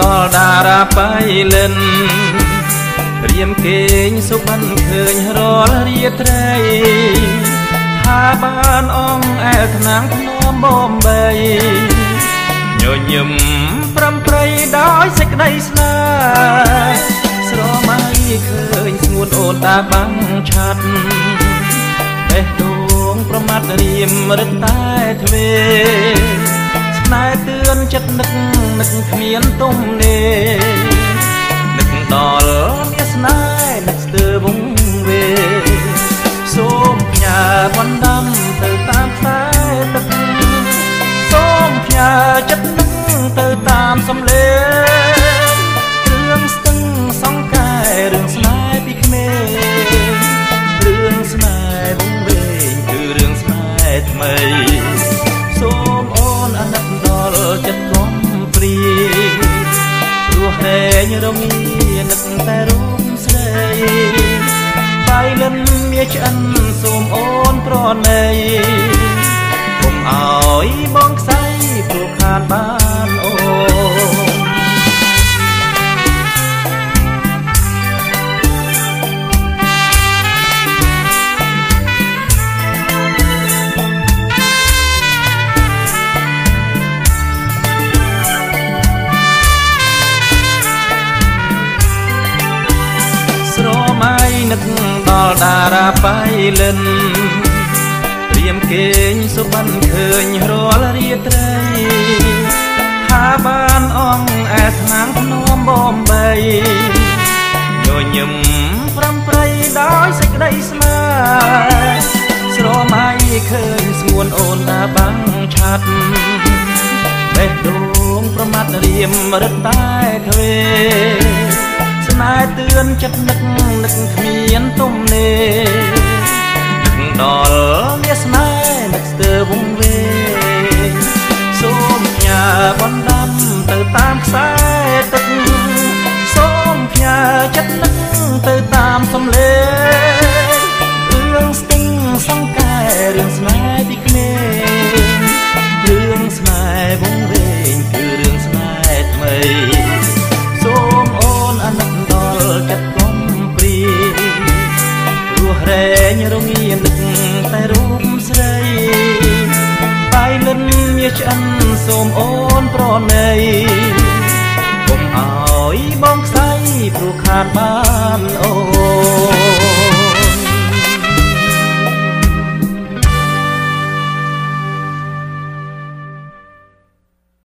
ដល់តារាបៃលិនរៀមគេងសុបិនឃើញរាល់រាត្រីថាបានអងអែលថ្នាំងភ្នំបំបីញញឹមប្រំប្រៃដោយសេចក្តីស្នេហ៍ស្រមៃឃើញស្ងួនអូនតាបាំងឆាត់បេះដូងប្រមាត់រៀមរឹតតែទ្វេ ស្នេហ៍ទឿនចិត្តនឹកនឹកគ្មានទុំនេនឹកដល់មាសនេហ៍នឹកស្ទើរវងវេសូមផ្ញើបណ្ដាំទៅតាមខ្សែទឹកសូមផ្ញើចិត្តនឹកទៅតាមសំឡេងរឿងស្ទឹងសង្កែរឿងស្នេហ៍ពីក្មេងរឿងស្នេហ៍វងវែងគឺរឿងស្នេហ៍ថ្មី រស់រែងរងានឹកតែរូបស្រីបាយលិនមាឆ្អិនសូមអូនប្រណីកុំអោយបងខ្សែព្រោះខានបានអូន រាបៃលិនត្រៀមគេងសុបិនឃើញរាល់រាត្រីថាបានអងអែស្នាងភ្នំបំបីញញឹមប្រំប្រៃដោយសេចក្តីស្នេហ៍ស្រមៃឃើញស្ងួនអូនតាបាំងឆាត់បេះដូងប្រមាត់រៀមរឹតតែទ្វេស្នេហ៍ទឿនចិត្តនឹកនឹកគ្មានទុំនេនឹ ចិត្តនឹកទៅតាមសំឡេងរឿងស្ទឹងសង្កែរឿងស្នេហ៍ពីក្មេងរឿងស្នេហ៍វងវែងគឺរឿងស្នេហ៍ថ្មីសូមអូនអាណិតដល់ចិត្តកុំព្រីរស់រែងរងានឹកតែរូបស្រីបាយលិនមាឆ្អិនសូមអូនប្រណីកុំអោយបងខ្សែ ปลูกขาดบ้านโอ